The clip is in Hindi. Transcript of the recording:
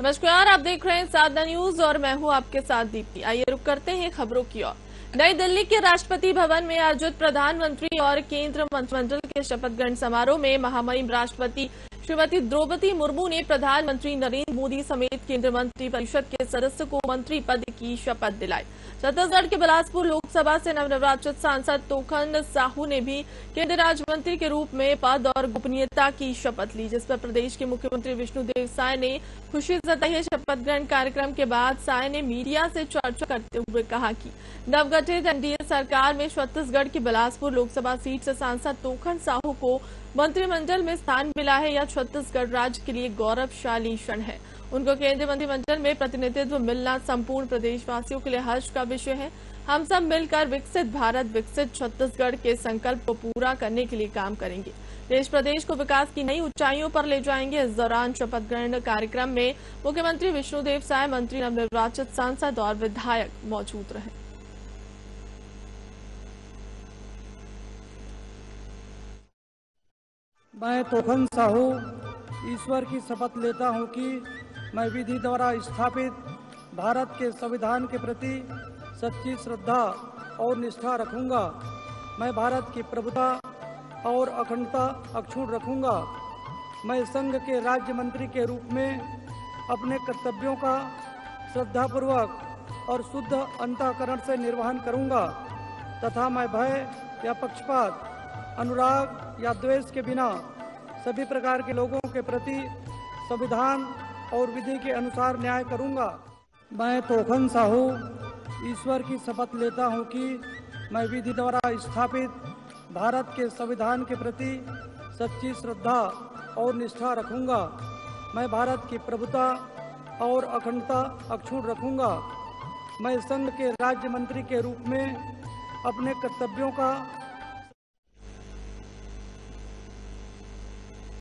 नमस्कार, आप देख रहे हैं साधना न्यूज़ और मैं हूँ आपके साथ दीप्ति। आइए रुक करते हैं खबरों की ओर। नई दिल्ली के राष्ट्रपति भवन में आयोजित प्रधानमंत्री और केंद्र मंत्रिमंडल के शपथ ग्रहण समारोह में महामहिम राष्ट्रपति श्रीमती द्रौपदी मुर्मू ने प्रधानमंत्री नरेंद्र मोदी समेत केंद्रीय मंत्री परिषद के सदस्य को मंत्री पद की शपथ दिलाई। छत्तीसगढ़ के बिलासपुर लोकसभा से नवनिर्वाचित सांसद तोखन साहू ने भी केंद्रीय राज्य मंत्री के रूप में पद और गोपनीयता की शपथ ली, जिस पर प्रदेश के मुख्यमंत्री विष्णुदेव साय ने खुशी जताई है। शपथ ग्रहण कार्यक्रम के बाद साय ने मीडिया से चर्चा करते हुए कहा कि नवगठित एनडीए सरकार में छत्तीसगढ़ की बिलासपुर लोकसभा सीट से सांसद तोखन साहू को मंत्रिमंडल में स्थान मिला है यह छत्तीसगढ़ राज्य के लिए गौरवशाली क्षण है। उनको केंद्रीय मंत्रिमंडल में प्रतिनिधित्व मिलना संपूर्ण प्रदेशवासियों के लिए हर्ष का विषय है। हम सब मिलकर विकसित भारत, विकसित छत्तीसगढ़ के संकल्प को पूरा करने के लिए काम करेंगे। देश प्रदेश को विकास की नई ऊंचाइयों पर ले जाएँगे। इस दौरान शपथ ग्रहण कार्यक्रम में मुख्यमंत्री विष्णुदेव साय, मंत्री नवनिर्वाचित सांसद और विधायक मौजूद रहे। मैं तोखन साहू ईश्वर की शपथ लेता हूँ कि मैं विधि द्वारा स्थापित भारत के संविधान के प्रति सच्ची श्रद्धा और निष्ठा रखूँगा। मैं भारत की प्रभुता और अखंडता अक्षुण रखूँगा। मैं संघ के राज्य मंत्री के रूप में अपने कर्तव्यों का श्रद्धापूर्वक और शुद्ध अंतःकरण से निर्वहन करूँगा तथा मैं भय या पक्षपात, अनुराग या द्वेष के बिना सभी प्रकार के लोगों के प्रति संविधान और विधि के अनुसार न्याय करूँगा। मैं तोखन साहू ईश्वर की शपथ लेता हूँ कि मैं विधि द्वारा स्थापित भारत के संविधान के प्रति सच्ची श्रद्धा और निष्ठा रखूँगा। मैं भारत की प्रभुता और अखंडता अक्षुण रखूँगा। मैं संघ के राज्य मंत्री के रूप में अपने कर्तव्यों का